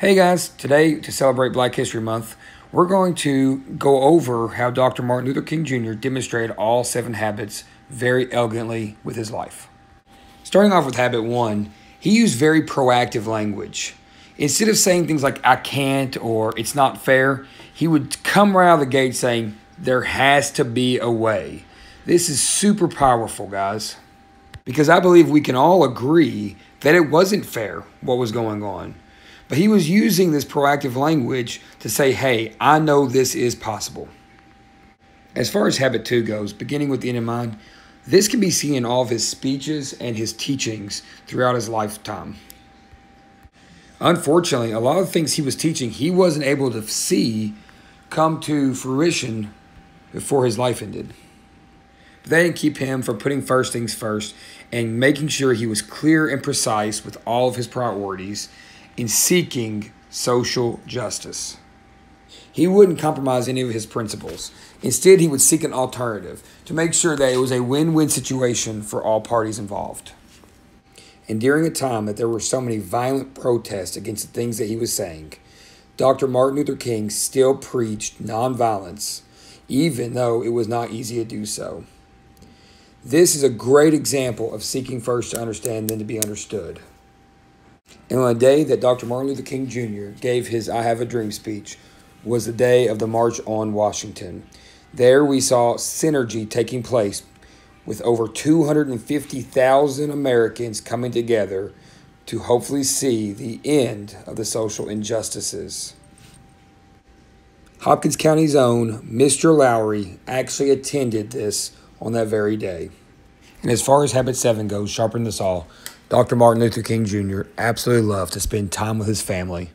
Hey guys, today to celebrate Black History Month, we're going to go over how Dr. Martin Luther King Jr. demonstrated all seven habits very elegantly with his life. Starting off with habit one, he used very proactive language. Instead of saying things like, I can't or it's not fair, he would come right out of the gate saying, There has to be a way. This is super powerful, guys, because I believe we can all agree that it wasn't fair what was going on. But he was using this proactive language to say, hey, I know this is possible. As far as habit two goes, beginning with the end in mind, this can be seen in all of his speeches and his teachings throughout his lifetime. Unfortunately, a lot of things he was teaching, he wasn't able to see come to fruition before his life ended. But that didn't keep him from putting first things first and making sure he was clear and precise with all of his priorities in seeking social justice. He wouldn't compromise any of his principles. Instead, he would seek an alternative to make sure that it was a win win situation for all parties involved. And during a time that there were so many violent protests against the things that he was saying, Dr. Martin Luther King still preached nonviolence, even though it was not easy to do so. This is a great example of seeking first to understand, then to be understood. And on the day that Dr. Martin Luther King Jr. gave his I Have a Dream speech was the day of the March on Washington. There we saw synergy taking place with over 250,000 Americans coming together to hopefully see the end of the social injustices. Hopkins County's own Mr. Lowry actually attended this on that very day. And as far as habit seven goes, sharpen the saw. Dr. Martin Luther King Jr. absolutely loved to spend time with his family.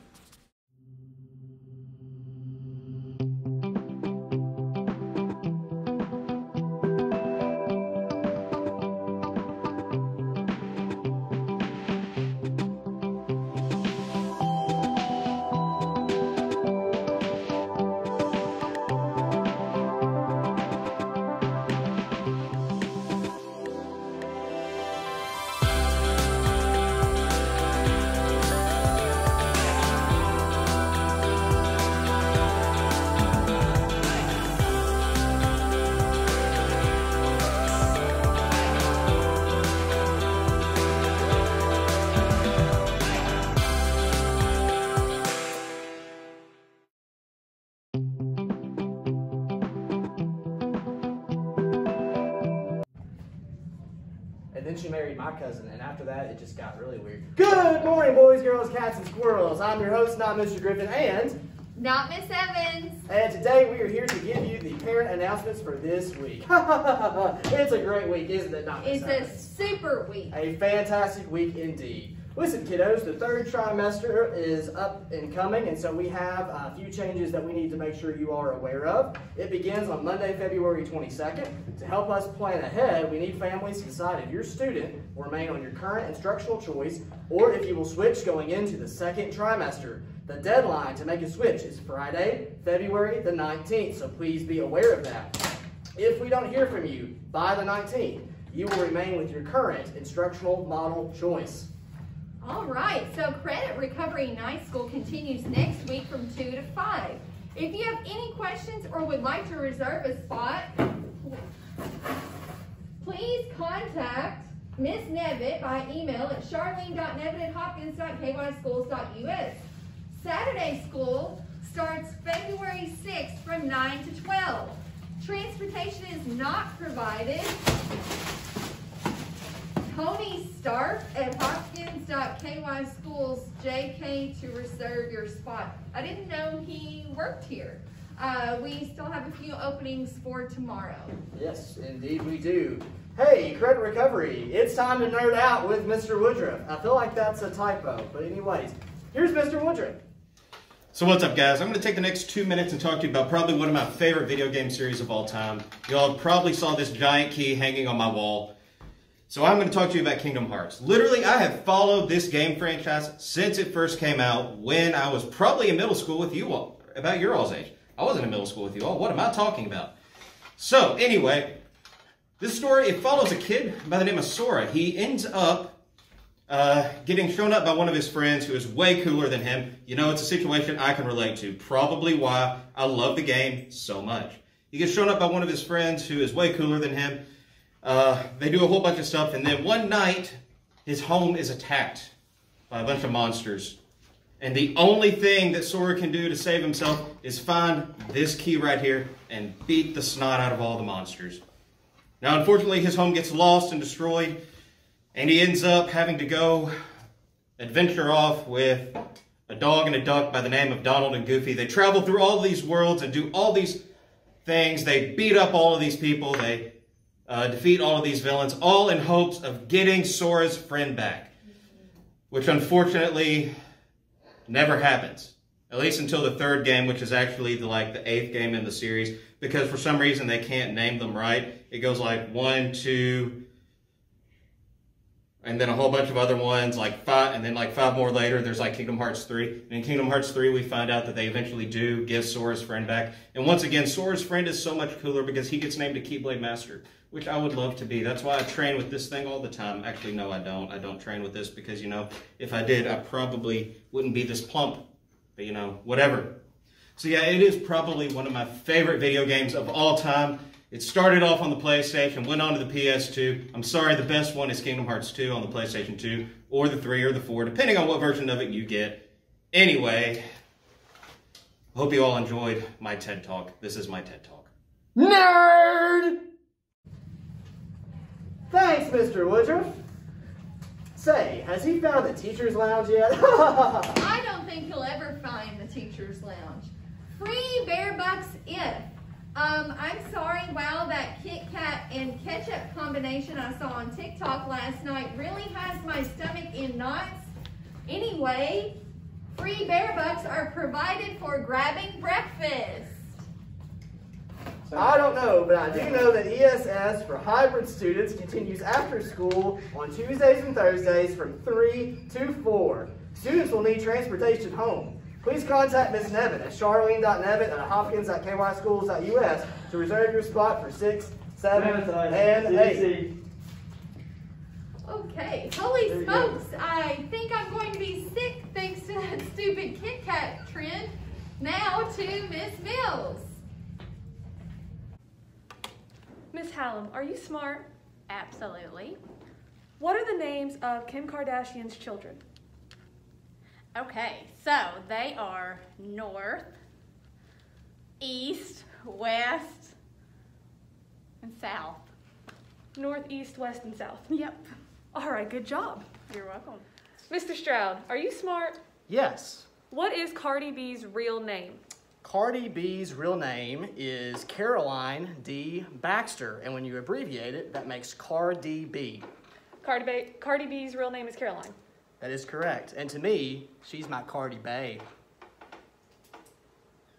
After that, it just got really weird. Good morning, boys, girls, cats, and squirrels. I'm your host, not Mr. Griffin, and... Not Miss Evans. And today we are here to give you the parent announcements for this week. it's a great week, isn't it, not Miss It's Evans? a super week. A fantastic week indeed. Listen, kiddos, the third trimester is up and coming, and so we have a few changes that we need to make sure you are aware of. It begins on Monday, February 22nd. To help us plan ahead, we need families to decide if your student will remain on your current instructional choice or if you will switch going into the second trimester. The deadline to make a switch is Friday, February the 19th, so please be aware of that. If we don't hear from you by the 19th, you will remain with your current instructional model choice. All right, so Credit Recovery Night School continues next week from 2 to 5. If you have any questions or would like to reserve a spot, please contact Ms. Nevitt by email at charlene.nevitt at hopkins.kyschools.us. Saturday school starts February 6th from 9 to 12. Transportation is not provided. Tony Stark at Hopkins.ky Schools JK to reserve your spot. I didn't know he worked here. Uh, we still have a few openings for tomorrow. Yes, indeed we do. Hey, credit recovery. It's time to nerd out with Mr. Woodruff. I feel like that's a typo, but anyways, here's Mr. Woodruff. So what's up guys? I'm going to take the next two minutes and talk to you about probably one of my favorite video game series of all time. Y'all probably saw this giant key hanging on my wall. So I'm going to talk to you about Kingdom Hearts. Literally, I have followed this game franchise since it first came out when I was probably in middle school with you all, about your all's age. I wasn't in middle school with you all. What am I talking about? So anyway, this story, it follows a kid by the name of Sora. He ends up uh, getting shown up by one of his friends who is way cooler than him. You know, it's a situation I can relate to. Probably why I love the game so much. He gets shown up by one of his friends who is way cooler than him. Uh, they do a whole bunch of stuff, and then one night, his home is attacked by a bunch of monsters. And the only thing that Sora can do to save himself is find this key right here and beat the snot out of all the monsters. Now, unfortunately, his home gets lost and destroyed, and he ends up having to go adventure off with a dog and a duck by the name of Donald and Goofy. They travel through all these worlds and do all these things. They beat up all of these people. They uh, defeat all of these villains, all in hopes of getting Sora's friend back, which unfortunately never happens. At least until the third game, which is actually the like the eighth game in the series, because for some reason they can't name them right. It goes like one, two, and then a whole bunch of other ones, like five, and then like five more later, there's like Kingdom Hearts 3. And in Kingdom Hearts 3, we find out that they eventually do give Sora's friend back. And once again, Sora's friend is so much cooler because he gets named a Keyblade Master, which I would love to be. That's why I train with this thing all the time. Actually, no, I don't. I don't train with this because, you know, if I did, I probably wouldn't be this plump. But, you know, whatever. So yeah, it is probably one of my favorite video games of all time. It started off on the PlayStation, went on to the PS2. I'm sorry, the best one is Kingdom Hearts 2 on the PlayStation 2, or the 3 or the 4, depending on what version of it you get. Anyway, hope you all enjoyed my TED Talk. This is my TED Talk. Nerd! Thanks, Mr. Woodruff. Say, has he found the teacher's lounge yet? I don't think he'll ever find the teacher's lounge. Free bear bucks if. Um, I'm sorry, wow, that Kit Kat and ketchup combination I saw on TikTok last night really has my stomach in knots. Anyway, free bear bucks are provided for grabbing breakfast. I don't know, but I do know that ESS for hybrid students continues after school on Tuesdays and Thursdays from 3 to 4. Students will need transportation home. Please contact Ms. Nevin at charlene.nevin at hopkins.kyschools.us to reserve your spot for 6, 7, and 8. Okay, holy smokes, I think I'm going to be sick thanks to that stupid Kit Kat trend. Now to Miss Mills. Miss Hallam, are you smart? Absolutely. What are the names of Kim Kardashian's children? Okay, so they are north, east, west, and south. North, east, west, and south. Yep. All right, good job. You're welcome. Mr. Stroud, are you smart? Yes. What is Cardi B's real name? Cardi B's real name is Caroline D. Baxter, and when you abbreviate it, that makes Cardi B. Cardi, ba- Cardi B's real name is Caroline. That is correct. And to me, she's my Cardi Bay.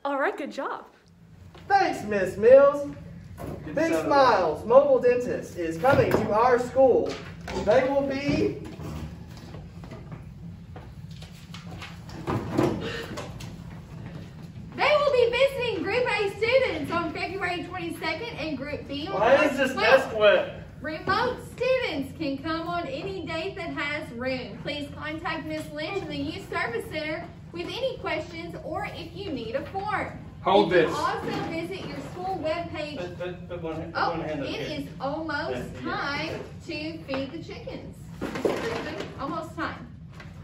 All right, good job. Thanks, Miss Mills. Big Smiles Mobile Dentist is coming to our school. They will be They will be visiting Group A students on 22nd and Group B on Why is this desk wet? Remote students can come on any date that has room. Please contact Miss Lynch in the Youth Service Center with any questions or if you need a form. Hold you this. Can also visit your school webpage. Oh, it is almost time to feed the chickens. Almost time.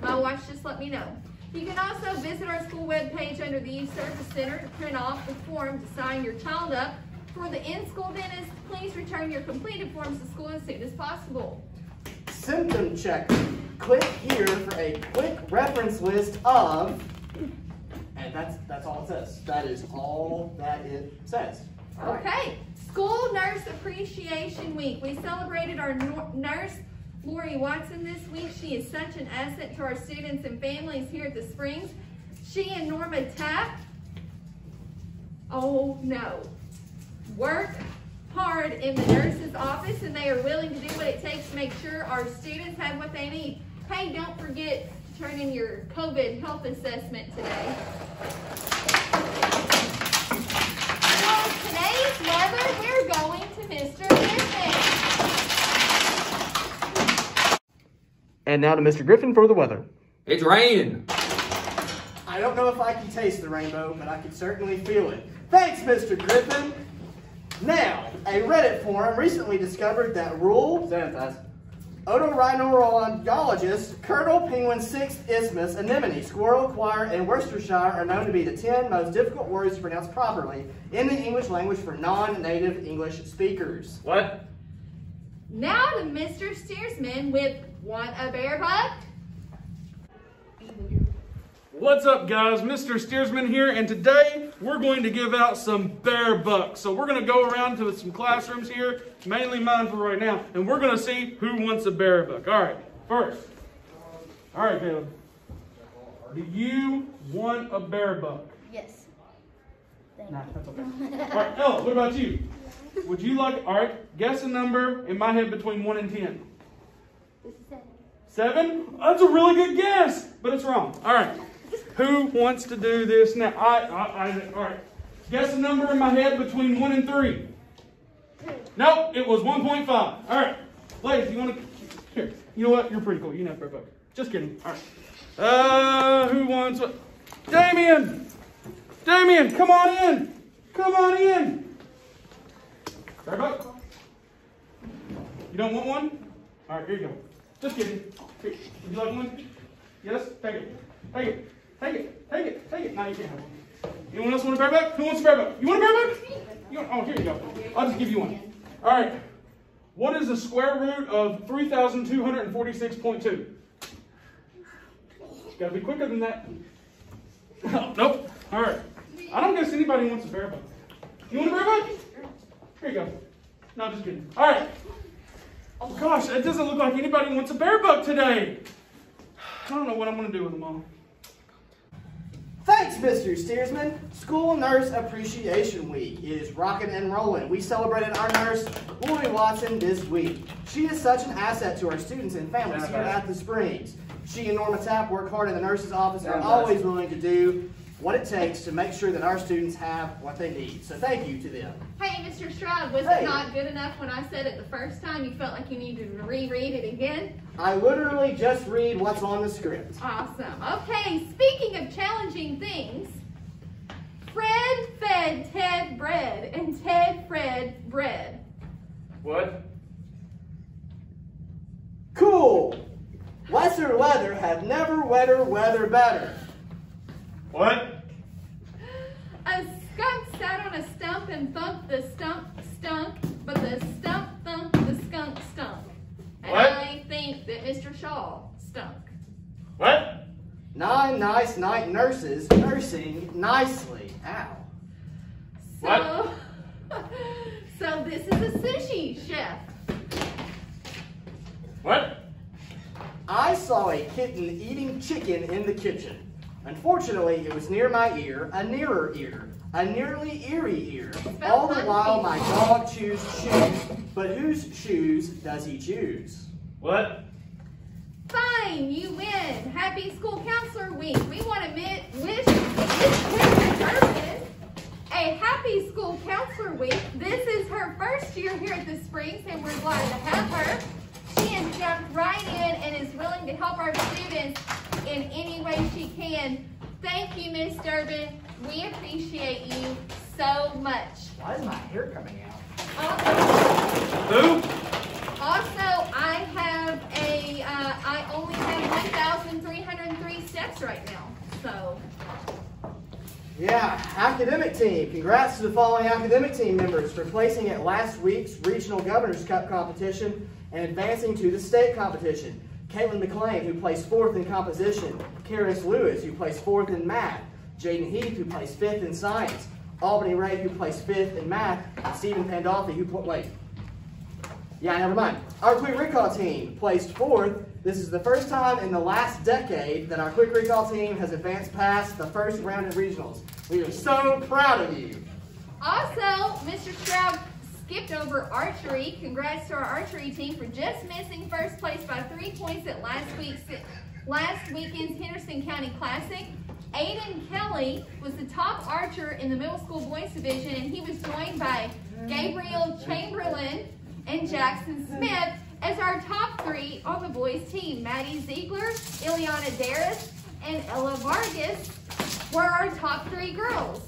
My watch just let me know. You can also visit our school webpage under the Youth Service Center to print off the form to sign your child up. For the in-school dentist, please return your completed forms to school as soon as possible. Symptom checker. Click here for a quick reference list of, and that's that's all it says. That is all that it says. Right. Okay, School Nurse Appreciation Week. We celebrated our nurse, Lori Watson, this week. She is such an asset to our students and families here at the Springs. She and Norma Tapp, oh no, work hard in the nurse's office and they are willing to do what it takes to make sure our students have what they need. Hey, don't forget to turn in your COVID health assessment today. For today's weather, we're going to Mr. Griffin. And now to Mr. Griffin for the weather. It's raining. I don't know if I can taste the rainbow, but I can certainly feel it. Thanks, Mr. Griffin. Now, a Reddit forum recently discovered that rule otorhinolaryngologist, Colonel Penguin 6th Isthmus, anemone, squirrel, choir, and Worcestershire are known to be the 10 most difficult words to pronounce properly in the English language for non-native English speakers. What? Now to Mr. Steersman with Want a Bear Bug? What's up, guys? Mr. Steersman here, and today we're going to give out some bear bucks. So we're going to go around to some classrooms here, mainly mine for right now, and we're going to see who wants a bear buck. All right, first. All right, Caleb. Do you want a bear buck? Yes. Nah, that's okay. All right, Ella, what about you? Would you like, all right, guess a number in my head between 1 and 10. This is seven. Seven? That's a really good guess, but it's wrong. All right. Who wants to do this now? I, I, I, all right. Guess a number in my head between one and three. Nope, it was 1.5. All right. Ladies, you want to? Here. You know what? You're pretty cool. You know, perfect. Just kidding. All right. Uh, who wants what? Damien! Damien, come on in! Come on in! Bear buck? You don't want one? All right, here you go. Just kidding. Here, would you like one? Yes? Take it. Take it. Take it. Take it. Take it. Now you can't have one. Anyone else want a bear buck? Who wants a bear buck? You want a bear buck? You want, oh, here you go. I'll just give you one. All right. What is the square root of 3,246.2? Got to be quicker than that. nope. All right. I don't guess anybody wants a bear buck. You want a bear buck? Here you go. No, I'm just kidding. All right. Oh gosh, it doesn't look like anybody wants a bear book today. I don't know what I'm gonna do with them all. Thanks, Mr. Steersman. School Nurse Appreciation Week is rocking and rolling. We celebrated our nurse, Lori Watson, this week. She is such an asset to our students and families here at the Springs. She and Norma Tapp work hard in the nurse's office and are always willing to do what it takes to make sure that our students have what they need. So thank you to them. Hey, Mr. Stroud, was Hey. it not good enough when I said it the first time? You felt like you needed to reread it again? I literally just read what's on the script. Awesome. Okay, speaking of challenging things, Fred fed Ted bread, and Ted fed bread. What? Cool. Lesser leather had never wetter weather better. What? A skunk sat on a stump and thumped the stump stunk, but the stump thumped the skunk stunk. And What? I think that Mr. Shaw stunk. What? Nine nice night nurses nursing nicely. Ow. So, so this is a sushi chef. What? I saw a kitten eating chicken in the kitchen. Unfortunately, it was near my ear, a nearer ear, a nearly eerie ear. All the while, my dog chews shoes. But whose shoes does he choose? What? Fine, you win. Happy School Counselor Week. We want to wish Miss Kristen a happy School Counselor Week. This is her first year here at the Springs, and we're glad to have her. She has jumped right in and is willing to help our students in any way she can. Thank you, Miss Durbin. We appreciate you so much. Why is my hair coming out? Also, Who? Also, I have a, uh, I only have 1,303 steps right now. So, Yeah, academic team. Congrats to the following academic team members for placing at last week's Regional Governor's Cup competition and advancing to the state competition. Caitlin McLean, who placed fourth in composition. Karis Lewis, who placed fourth in math. Jaden Heath, who placed fifth in science. Albany Ray, who placed fifth in math. And Stephen Pandolfi, who, put, wait, yeah, never mind. Our quick recall team placed fourth. This is the first time in the last decade that our quick recall team has advanced past the first round of regionals. We are so proud of you. also, Mr. Stroud skipped over archery. Congrats to our archery team for just missing first place by three points at last week's last weekend's Henderson County Classic. Aiden Kelly was the top archer in the middle school boys division, and he was joined by Gabriel Chamberlain and Jackson Smith. as our top three on the boys team. Maddie Ziegler, Ileana Darris, and Ella Vargas were our top three girls.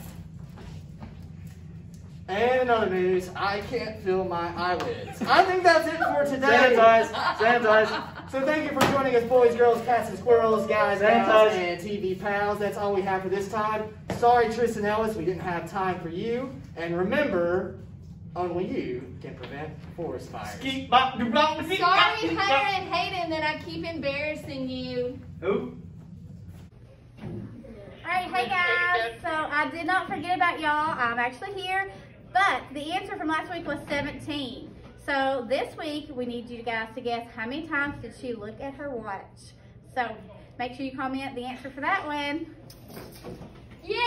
And in other news, I can't feel my eyelids. I think that's it for today. Sanitize, sanitize. So thank you for joining us, boys, girls, cats, and squirrels, guys, Sanitize. gals, and TV pals. That's all we have for this time. Sorry, Tristan Ellis, we didn't have time for you. And remember, only you can prevent forest fires. Keep bop, do bop, keep bop, Sorry, keep Hunter bop. and Hayden, that I keep embarrassing you. Who? Alright, hey guys. So I did not forget about y'all. I'm actually here. But the answer from last week was 17. So this week we need you guys to guess how many times did she look at her watch. So make sure you comment the answer for that one. Yeah!